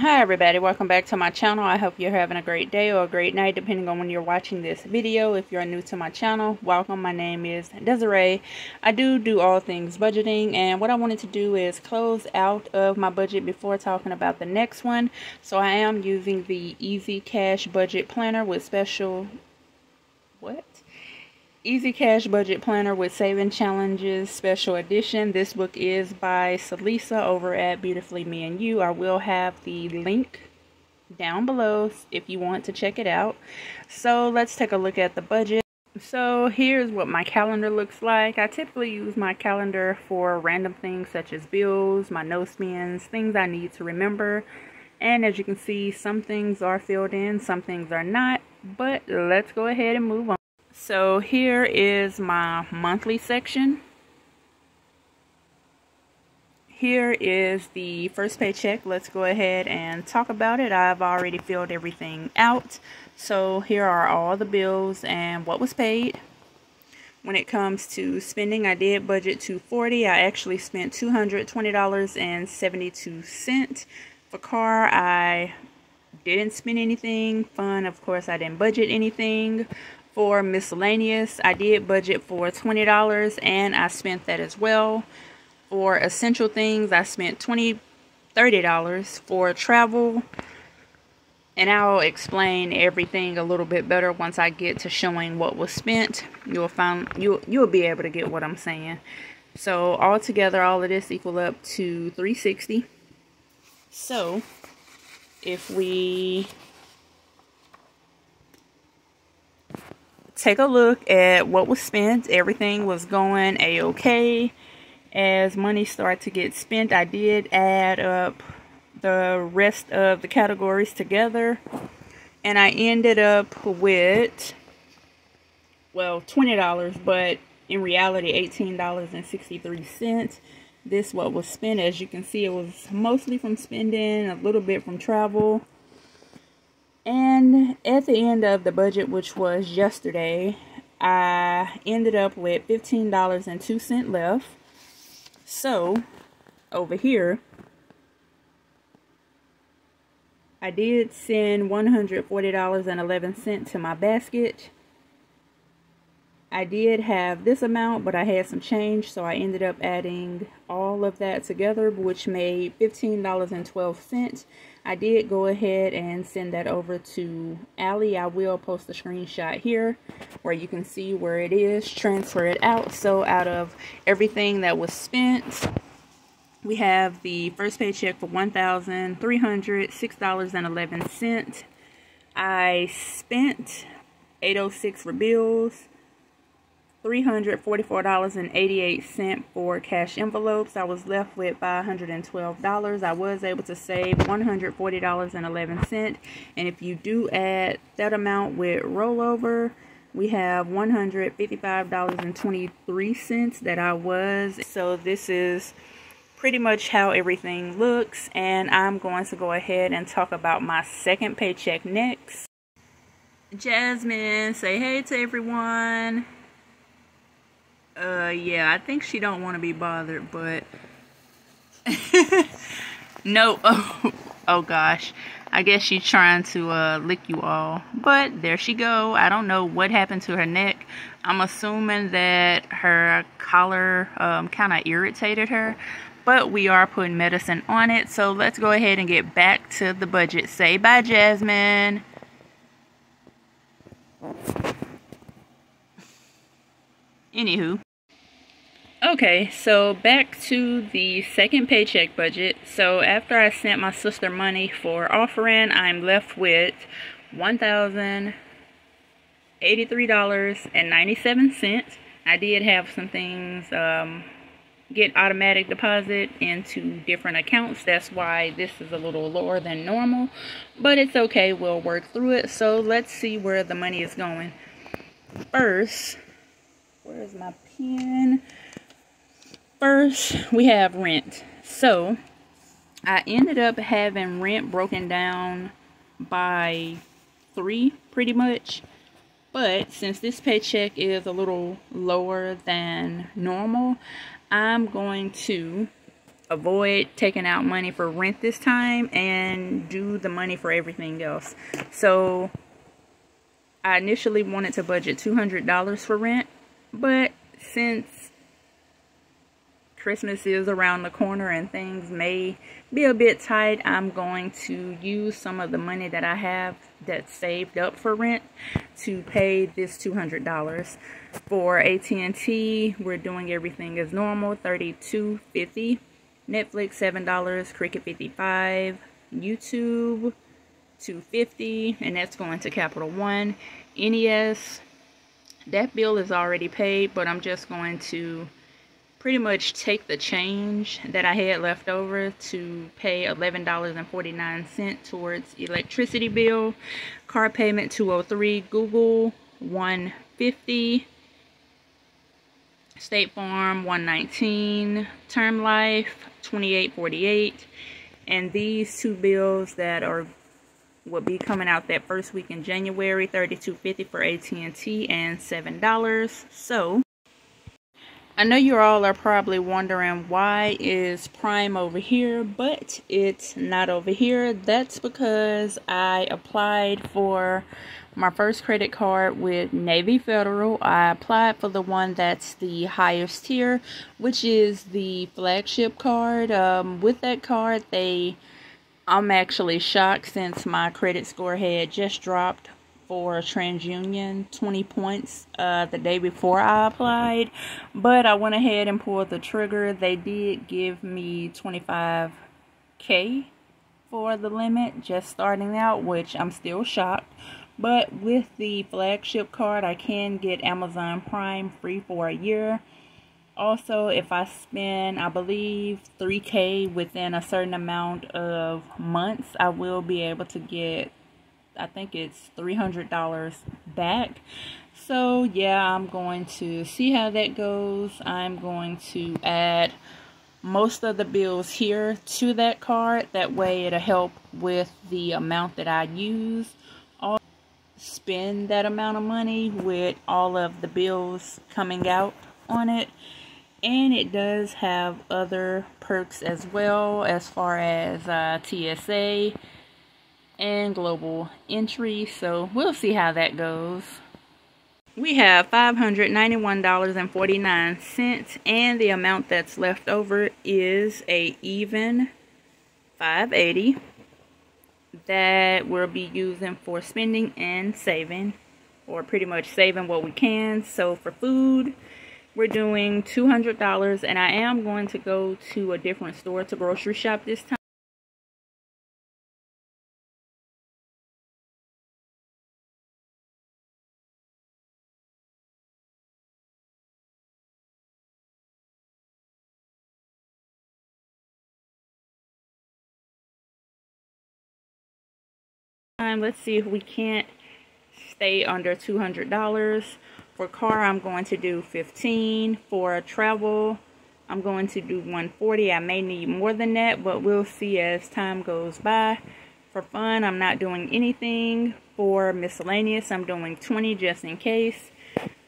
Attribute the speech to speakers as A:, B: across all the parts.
A: Hi everybody, welcome back to my channel. I hope you're having a great day or a great night depending on when you're watching this video. If you're new to my channel, welcome. My name is Desiree. I do do all things budgeting and what I wanted to do is close out of my budget before talking about the next one. So I am using the Easy Cash Budget Planner with special... What? Easy Cash Budget Planner with Saving Challenges Special Edition. This book is by Salisa over at Beautifully Me and You. I will have the link down below if you want to check it out. So let's take a look at the budget. So here's what my calendar looks like. I typically use my calendar for random things such as bills, my no spends, things I need to remember. And as you can see, some things are filled in, some things are not. But let's go ahead and move on. So here is my monthly section. Here is the first paycheck. Let's go ahead and talk about it. I've already filled everything out. So here are all the bills and what was paid. When it comes to spending, I did budget 240. I actually spent $220.72 for car. I didn't spend anything. Fun, of course, I didn't budget anything for miscellaneous i did budget for $20 and i spent that as well for essential things i spent 20 $30 for travel and I'll explain everything a little bit better once I get to showing what was spent. You'll find you'll you'll be able to get what I'm saying. So all together, all of this equal up to 360. So if we take a look at what was spent. Everything was going a-okay. As money started to get spent, I did add up the rest of the categories together. And I ended up with, well, $20, but in reality, $18.63. This what was spent. As you can see, it was mostly from spending, a little bit from travel, and at the end of the budget, which was yesterday, I ended up with $15.02 left. So, over here, I did send $140.11 to my basket. I did have this amount, but I had some change, so I ended up adding all of that together, which made $15.12. I did go ahead and send that over to Ally. I will post a screenshot here where you can see where it is, transfer it out. So out of everything that was spent, we have the first paycheck for $1,306.11. I spent 806 for bills. $344.88 for cash envelopes. I was left with $512. I was able to save $140.11. And if you do add that amount with rollover, we have $155.23 that I was. So this is pretty much how everything looks. And I'm going to go ahead and talk about my second paycheck next. Jasmine, say hey to everyone. Uh, yeah, I think she don't want to be bothered, but... no, oh, oh gosh. I guess she's trying to uh, lick you all. But there she go. I don't know what happened to her neck. I'm assuming that her collar um, kind of irritated her. But we are putting medicine on it. So let's go ahead and get back to the budget. Say bye, Jasmine. Anywho. Okay, so back to the second paycheck budget. So after I sent my sister money for offering, I'm left with $1,083.97. I did have some things um, get automatic deposit into different accounts. That's why this is a little lower than normal. But it's okay, we'll work through it. So let's see where the money is going. First, where's my pen? First, we have rent. So, I ended up having rent broken down by three, pretty much. But since this paycheck is a little lower than normal, I'm going to avoid taking out money for rent this time and do the money for everything else. So I initially wanted to budget $200 for rent, but since Christmas is around the corner and things may be a bit tight, I'm going to use some of the money that I have that's saved up for rent to pay this $200. For AT&T, we're doing everything as normal, $32.50. Netflix, $7. Cricket, 55 YouTube, 250 and that's going to Capital One. NES, that bill is already paid, but I'm just going to pretty much take the change that I had left over to pay $11.49 towards electricity bill, car payment 203, Google 150, State Farm 119, Term Life 2848, and these two bills that are will be coming out that first week in January, 32.50 for AT&T and $7. So I know you all are probably wondering why is Prime over here, but it's not over here. That's because I applied for my first credit card with Navy Federal. I applied for the one that's the highest tier, which is the flagship card. Um, with that card, they I'm actually shocked since my credit score had just dropped for TransUnion 20 points uh, the day before I applied. But I went ahead and pulled the trigger. They did give me 25k for the limit just starting out, which I'm still shocked. But with the flagship card, I can get Amazon Prime free for a year. Also, if I spend, I believe, 3K within a certain amount of months, I will be able to get I think it's $300 back. So yeah, I'm going to see how that goes. I'm going to add most of the bills here to that card. That way it'll help with the amount that I use. I'll spend that amount of money with all of the bills coming out on it. And it does have other perks as well as far as uh, TSA and global entry. So we'll see how that goes. We have $591.49 and the amount that's left over is a even 580 that we'll be using for spending and saving or pretty much saving what we can. So for food, we're doing $200 and I am going to go to a different store to grocery shop this time. Time. Let's see if we can't stay under $200. For car, I'm going to do 15 For travel, I'm going to do 140 I may need more than that, but we'll see as time goes by. For fun, I'm not doing anything. For miscellaneous, I'm doing 20 just in case.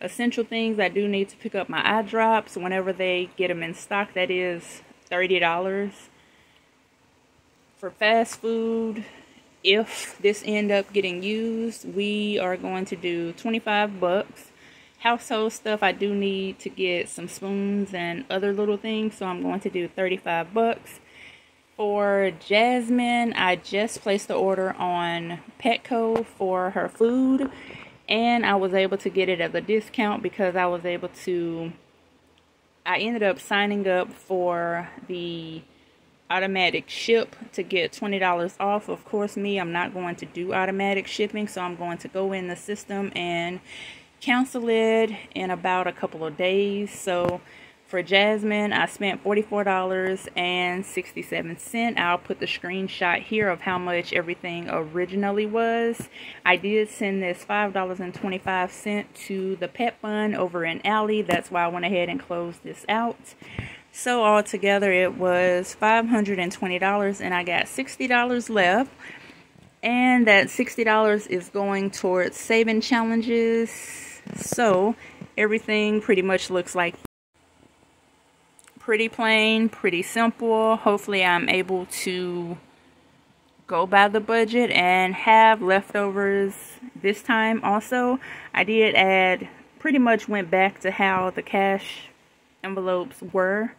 A: Essential things, I do need to pick up my eye drops whenever they get them in stock. That is $30. For fast food, if this end up getting used, we are going to do 25 bucks. Household stuff, I do need to get some spoons and other little things, so I'm going to do 35 bucks. For Jasmine, I just placed the order on Petco for her food, and I was able to get it at a discount because I was able to. I ended up signing up for the automatic ship to get $20 off. Of course, me, I'm not going to do automatic shipping, so I'm going to go in the system and cancel it in about a couple of days. So for Jasmine, I spent $44.67. I'll put the screenshot here of how much everything originally was. I did send this $5.25 to the pet fund over in Ally. That's why I went ahead and closed this out. So altogether it was $520 and I got $60 left. And that $60 is going towards saving challenges. So everything pretty much looks like pretty plain, pretty simple. Hopefully I'm able to go by the budget and have leftovers this time also. I did add, pretty much went back to how the cash envelopes were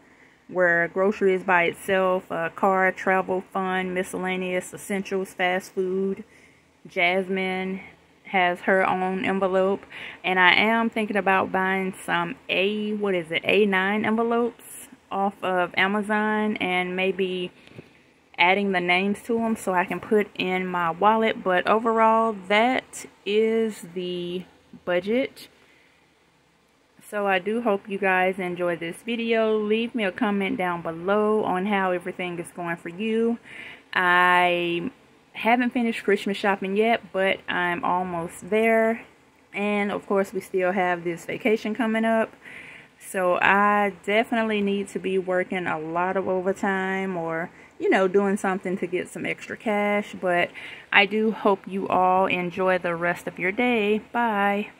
A: where groceries by itself, uh, car, travel, fun, miscellaneous, essentials, fast food. Jasmine has her own envelope. And I am thinking about buying some A, what is it, A9 envelopes off of Amazon and maybe adding the names to them so I can put in my wallet. But overall, that is the budget. So I do hope you guys enjoy this video. Leave me a comment down below on how everything is going for you. I haven't finished Christmas shopping yet, but I'm almost there. And of course, we still have this vacation coming up. So I definitely need to be working a lot of overtime or, you know, doing something to get some extra cash. But I do hope you all enjoy the rest of your day. Bye.